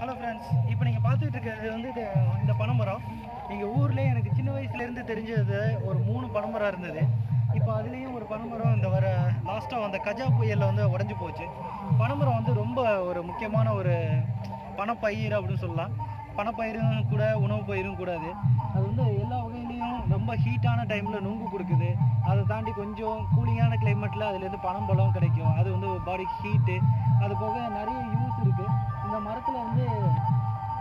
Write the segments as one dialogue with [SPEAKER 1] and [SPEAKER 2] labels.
[SPEAKER 1] Hello friends இப்போ நீங்கள் பார்த்துட்டு இருக்கிறது வந்து இது இந்த பனைமரம். எங்கள் ஊர்லேயே எனக்கு சின்ன வயசுலேருந்து தெரிஞ்சது ஒரு மூணு பனைமரம் இருந்தது. இப்போ அதுலேயும் ஒரு பனைமரம் இந்த வர லாஸ்ட்டாக வந்த கஜா புயலில் வந்து உடஞ்சி போச்சு. பனைமரம் வந்து ரொம்ப ஒரு முக்கியமான ஒரு பணப்பயிர் அப்படின்னு சொல்லலாம். பணப்பயிரும் கூட உணவு பயிரும் கூடாது. அது வந்து எல்லா வகையிலையும் ரொம்ப ஹீட்டான டைமில் நுங்கு கொடுக்குது. அதை தாண்டி கொஞ்சம் கூலிங்கான கிளைமேட்டில் அதுலேருந்து பனம் பழம் கிடைக்கும். அது வந்து பாடிக்கு ஹீட்டு அது போக நிறைய மரத்தில் வந்து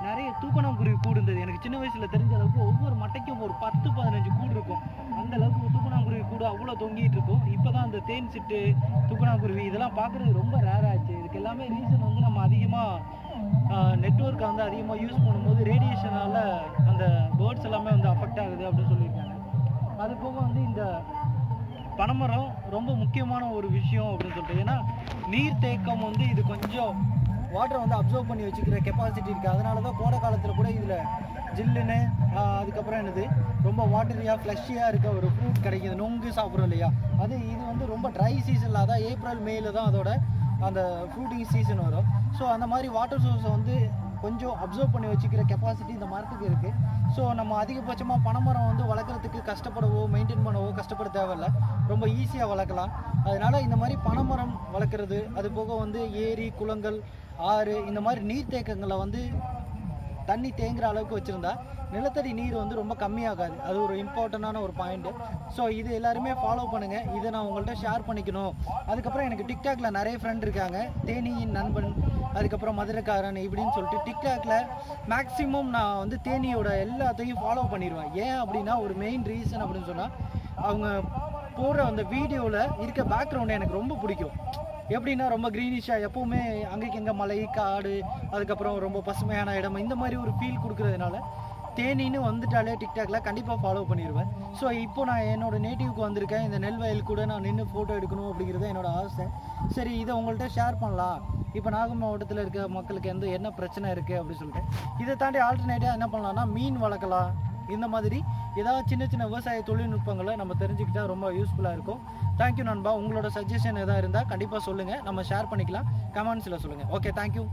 [SPEAKER 1] நிறைய தூக்கணாங்குருவி கூடு இருந்தது எனக்கு சின்ன வயசில் தெரிஞ்ச அளவுக்கு ஒவ்வொரு மட்டைக்கும் ஒரு பத்து பதினஞ்சு கூடு இருக்கும். அந்த அளவுக்கு தூக்கணாங்குருவி கூடு அவ்வளோ தொங்கிட்டு இருக்கும். இப்போ தான் அந்த தேன் சிட்டு தூக்கணாங்குருவி இதெல்லாம் பார்க்குறது ரொம்ப ரேர் ஆச்சு. இதுக்கு எல்லாமே ரீசன் வந்து நம்ம அதிகமாக நெட்ஒர்க்கை வந்து அதிகமாக யூஸ் பண்ணும்போது ரேடியேஷனால் அந்த பேர்ட்ஸ் எல்லாமே வந்து அஃபெக்ட் ஆகுது அப்படின்னு சொல்லியிருக்காங்க. அது போக வந்து இந்த பனைமரம் ரொம்ப முக்கியமான ஒரு விஷயம் அப்படின்னு சொல்லிட்டு. ஏன்னா நீர் தேக்கம் வந்து இது கொஞ்சம் வாட்டரை வந்து அப்சர்வ் பண்ணி வச்சுக்கிற கெப்பாசிட்டி இருக்குது அதனால தான் கோடை காலத்தில் கூட இதில் ஜில்லுன்னு அதுக்கப்புறம் என்னது ரொம்ப வாட்டரியாக ஃப்ளஷியாக இருக்க ஒரு ஃப்ரூட் கிடைக்குது. நொங்கு சாப்பிட்றோம் இல்லையா? அது இது வந்து ரொம்ப ட்ரை சீசனில் அதான் ஏப்ரல் மேல தான் அதோட அந்த ஃப்ரூட்டிங் சீசன் வரும். ஸோ அந்த மாதிரி வாட்டர் சோர்ஸை வந்து கொஞ்சம் அப்சர்வ் பண்ணி வச்சுக்கிற கெப்பாசிட்டி இந்த மரத்துக்கு இருக்குது ஸோ நம்ம அதிகபட்சமாக பனைமரம் வந்து வளர்க்குறதுக்கு கஷ்டப்படவோ மெயின்டைன் பண்ணவோ கஷ்டப்பட தேவையில்ல. ரொம்ப ஈஸியாக வளர்க்கலாம். அதனால் இந்த மாதிரி பனைமரம் வளர்க்குறது அது போக வந்து ஏரி குளங்கள் ஆறு இந்த மாதிரி நீர்த்தேக்கங்களை வந்து தண்ணி தேங்குற அளவுக்கு வச்சுருந்தா நிலத்தடி நீர் வந்து ரொம்ப கம்மியாகாது. அது ஒரு இம்பார்ட்டண்டான ஒரு பாயிண்ட்டு ஸோ இது எல்லாருமே ஃபாலோ பண்ணுங்கள் இதை நான் உங்கள்கிட்ட ஷேர் பண்ணிக்கணும். அதுக்கப்புறம் எனக்கு டிக்டாக்ல நிறைய ஃப்ரெண்ட் இருக்காங்க. தேனியின் நண்பன் அதுக்கப்புறம் மதுரைக்காரன் இப்படின்னு சொல்லிட்டு டிக்டாக்ல மேக்ஸிமம் நான் வந்து தேனியோட எல்லாத்தையும் ஃபாலோ பண்ணிடுவேன். ஏன் அப்படின்னா ஒரு மெயின் ரீசன் அப்படின்னு சொன்னால் அவங்க போடுற அந்த வீடியோவில் இருக்க பேக்ரவுண்டு எனக்கு ரொம்ப பிடிக்கும். எப்படின்னா ரொம்ப க்ரீனிஷாக எப்போவுமே அங்கேக்கு எங்கே மலை காடு அதுக்கப்புறம் ரொம்ப பசுமையான இடம் இந்த மாதிரி ஒரு ஃபீல் கொடுக்குறதுனால தேனின்னு வந்துட்டாலே டிக்டாக்ல கண்டிப்பாக ஃபாலோ பண்ணிடுவேன் ஸோ இப்போ நான் என்னோட நேட்டிவ்க்கு வந்திருக்கேன். இந்த நெல் வயல் கூட நான் நின்று ஃபோட்டோ எடுக்கணும் அப்படிங்கிறது என்னோட ஆசை. சரி இதை உங்கள்கிட்ட ஷேர் பண்ணலாம். இப்போ நாகை மாவட்டத்தில் இருக்க மக்களுக்கு எந்த என்ன பிரச்சனை இருக்குது அப்படின்னு சொல்லிட்டு இதை தாண்டி ஆல்டர்னேட்டிவாக என்ன பண்ணலாம்னா மீன் வளர்க்கலாம். இந்த மாதிரி ஏதாவது சின்ன சின்ன விவசாய தொழில்நுட்பங்களை நம்ம தெரிஞ்சுக்கிட்டா ரொம்ப யூஸ்ஃபுல்லாக இருக்கும். தேங்க்யூ நண்பா. உங்களோட சஜஷன் எதாவது இருந்தால் கண்டிப்பாக சொல்லுங்கள் நம்ம ஷேர் பண்ணிக்கலாம். கமெண்ட்ஸில் சொல்லுங்கள் ஓகே தேங்க்யூ